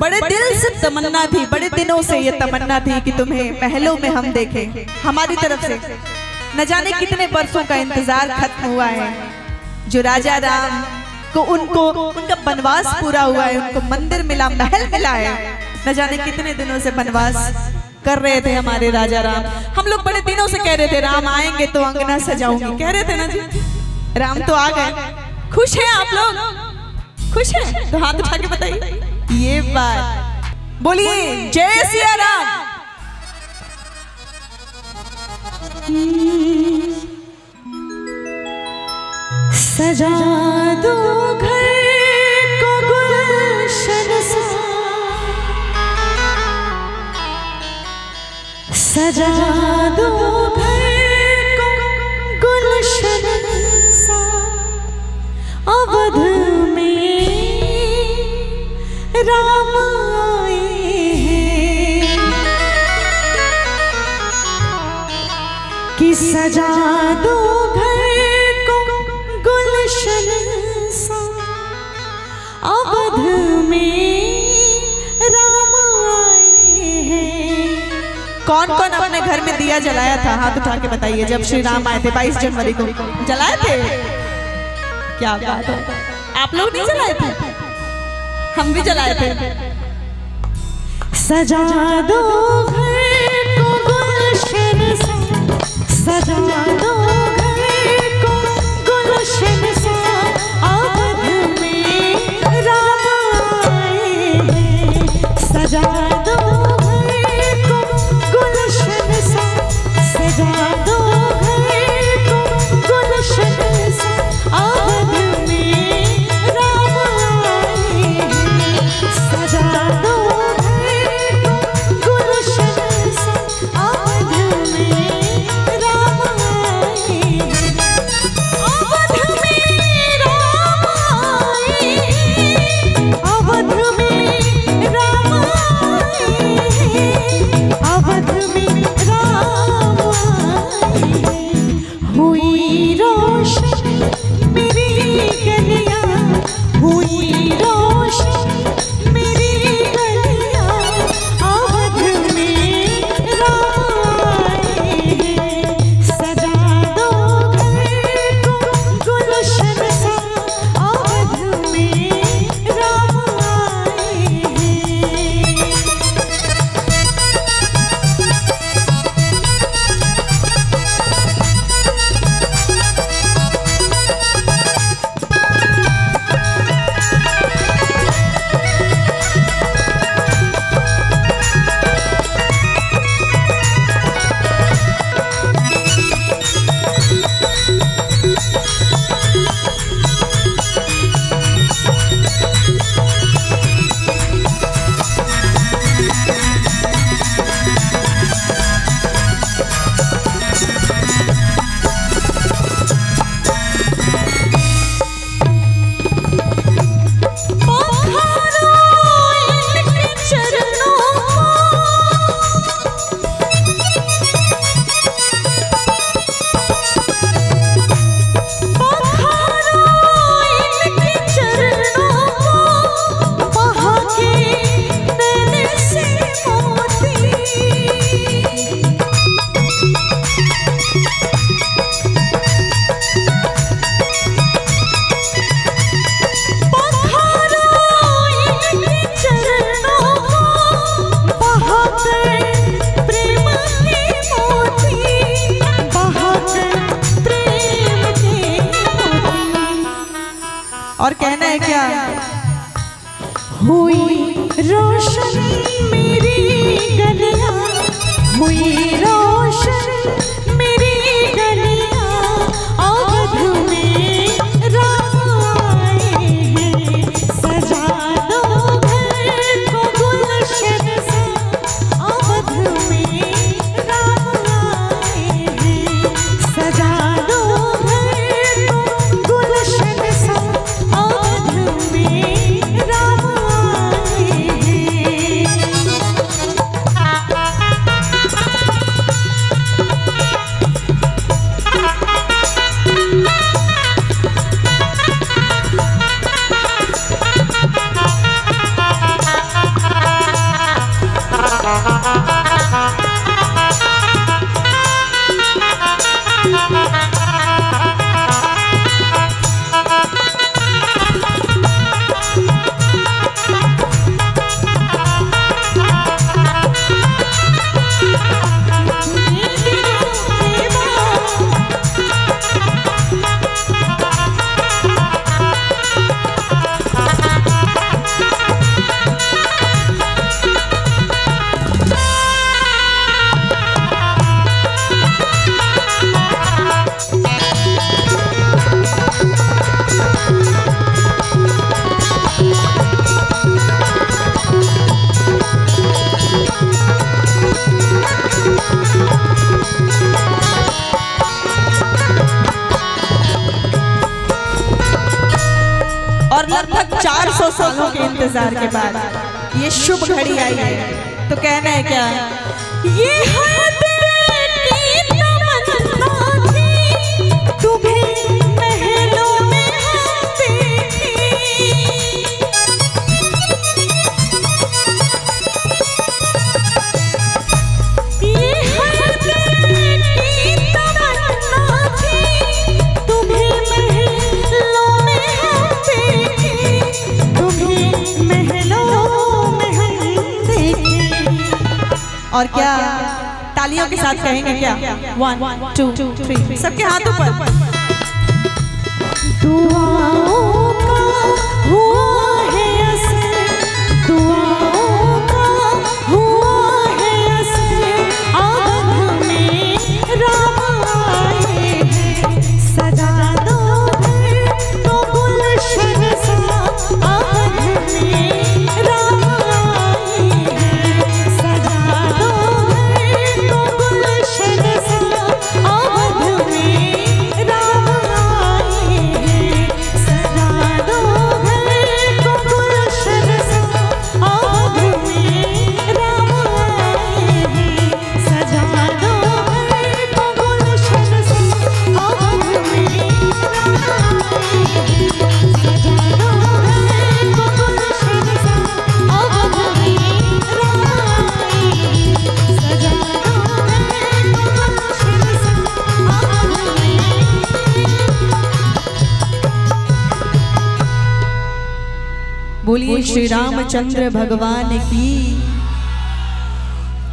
बड़े दिल से तमन्ना थी बड़े दिनों से ये तमन्ना थी कि तुम्हें महलों में हम देखें। हमारी तरफ़ से। न जाने कितने बरसों का इंतज़ार खत्म हुआ है। जो राजा राम को उनको उनका वनवास पूरा हुआ है उनको मंदिर मिला महल मिला है। न जाने कितने दिनों से वनवास कर रहे थे हमारे राजा राम। हम लोग बड़े दिनों से कह रहे थे राम आएँगे तो अंगना सजाऊँगी। कह रहे थे ना जी? राम तो आ गए। खुश हैं आप लोग खुश हैं तो हाथ उठा के बताइए बात बोलिए जय सिया राम। सजा दो घर को गुलशन सा। सजा दो राम आए हैं। कि सजा दो घर को गुलशन सा। अवध में राम आए हैं। कौन कौन अपने घर में दिया जलाया था? हाथ उठा के बताइए जब श्री राम आए थे 22 जनवरी को। जलाए थे? क्या बात है। आप लोग नहीं जलाए थे? हम भी चलाए थे सजा दो घर को गुलशन से। सजा दो और कहना है क्या? हुई रोशनी मेरी गलियाँ हुई रोशन 400 सालों के इंतज़ार के बाद ये शुभ घड़ी आई है। तो कहना है क्या? ये हर के साथ कहेंगे क्या? वन टू टू थ्री सबके हाथों पर। दुआओं का बोलिए श्री रामचंद्र भगवान की।